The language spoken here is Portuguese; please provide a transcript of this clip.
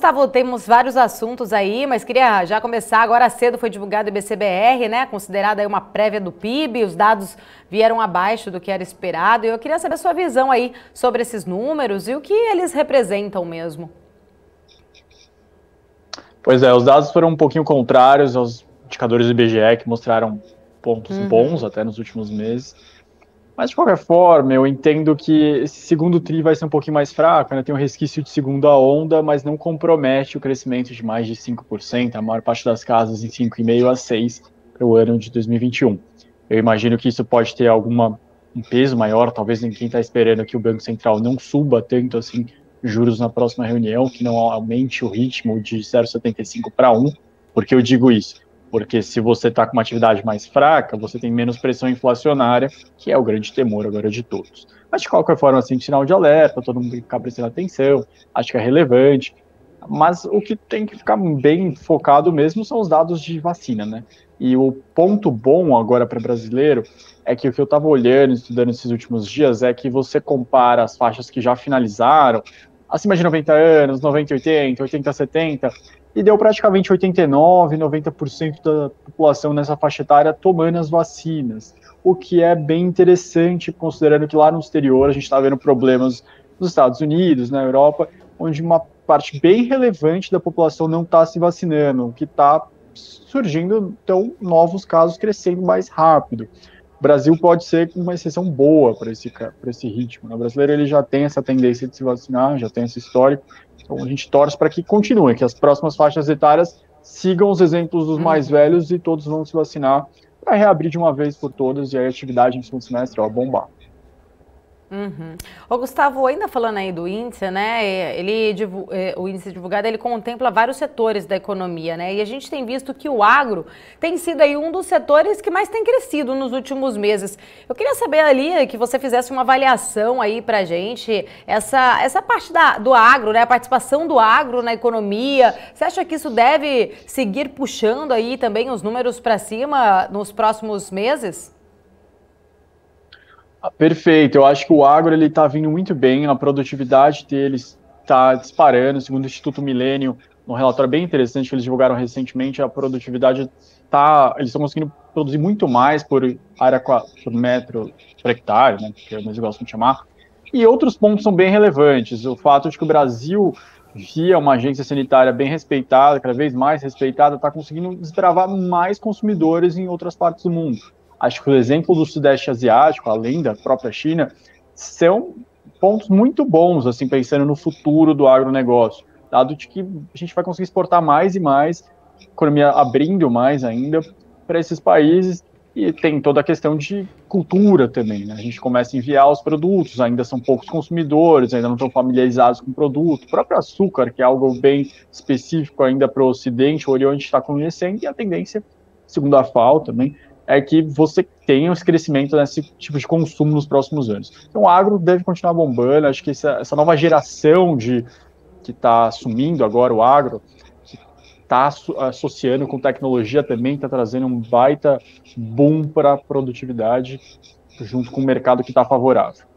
Gustavo, temos vários assuntos aí, mas queria já começar. Agora cedo foi divulgado o IBCBR, né? Considerada aí uma prévia do PIB, os dados vieram abaixo do que era esperado. E eu queria saber a sua visão aí sobre esses números e o que eles representam mesmo. Pois é, os dados foram um pouquinho contrários aos indicadores do IBGE, que mostraram pontos uhum. bons até nos últimos meses. Mas, de qualquer forma, eu entendo que esse segundo TRI vai ser um pouquinho mais fraco, né? tem um resquício de segunda onda, mas não compromete o crescimento de mais de 5%, a maior parte das casas em 5,5% a 6% para o ano de 2021. Eu imagino que isso pode ter alguma um peso maior, talvez ninguém está esperando que o Banco Central não suba tanto assim juros na próxima reunião, que não aumente o ritmo de 0,75 para 1, porque eu digo isso? Porque se você está com uma atividade mais fraca, você tem menos pressão inflacionária, que é o grande temor agora de todos. Mas de qualquer forma, assim, sinal de alerta, todo mundo tem que ficar prestando atenção, acho que é relevante. Mas o que tem que ficar bem focado mesmo são os dados de vacina, né? E o ponto bom agora para brasileiro é que o que eu estava olhando, estudando esses últimos dias, é que você compara as faixas que já finalizaram, acima de 90 anos, 90 80, 80 70, e deu praticamente 89, 90% da população nessa faixa etária tomando as vacinas, o que é bem interessante, considerando que lá no exterior a gente está vendo problemas nos Estados Unidos, na Europa, onde uma parte bem relevante da população não está se vacinando, o que está surgindo então novos casos crescendo mais rápido. O Brasil pode ser uma exceção boa para esse, esse ritmo. Né? O brasileiro ele já tem essa tendência de se vacinar, já tem esse histórico, então a gente torce para que continue, que as próximas faixas etárias sigam os exemplos dos mais uhum. velhos e todos vão se vacinar para reabrir de uma vez por todas e a atividade no segundo semestre ó, bombar. Uhum. Ô, Gustavo, ainda falando aí do índice, né? Ele, é, o índice divulgado ele contempla vários setores da economia, né? E a gente tem visto que o agro tem sido aí um dos setores que mais tem crescido nos últimos meses. Eu queria saber ali que você fizesse uma avaliação aí pra gente, essa, essa parte da, do agro, né? A participação do agro na economia. Você acha que isso deve seguir puxando aí também os números para cima nos próximos meses? Perfeito, eu acho que o agro ele está vindo muito bem, a produtividade deles está disparando, segundo o Instituto Milênio, um relatório bem interessante que eles divulgaram recentemente, a produtividade tá, eles estão conseguindo produzir muito mais por área por metro por hectare, né, que eles gostam de chamar. E outros pontos são bem relevantes. O fato de que o Brasil, via uma agência sanitária bem respeitada, cada vez mais respeitada, está conseguindo desbravar mais consumidores em outras partes do mundo. Acho que o exemplo do Sudeste Asiático, além da própria China, são pontos muito bons, assim, pensando no futuro do agronegócio, dado de que a gente vai conseguir exportar mais e mais, economia abrindo mais ainda para esses países, e tem toda a questão de cultura também, né? A gente começa a enviar os produtos, ainda são poucos consumidores, ainda não estão familiarizados com o produto. O próprio açúcar, que é algo bem específico ainda para o Ocidente, o Oriente está conhecendo, e a tendência, segundo a FAO também, é que você tenha esse crescimento nesse tipo de consumo nos próximos anos. Então, o agro deve continuar bombando. Acho que essa, essa nova geração de que está assumindo agora o agro, que está associando com tecnologia também, está trazendo um baita boom para a produtividade, junto com o mercado que está favorável.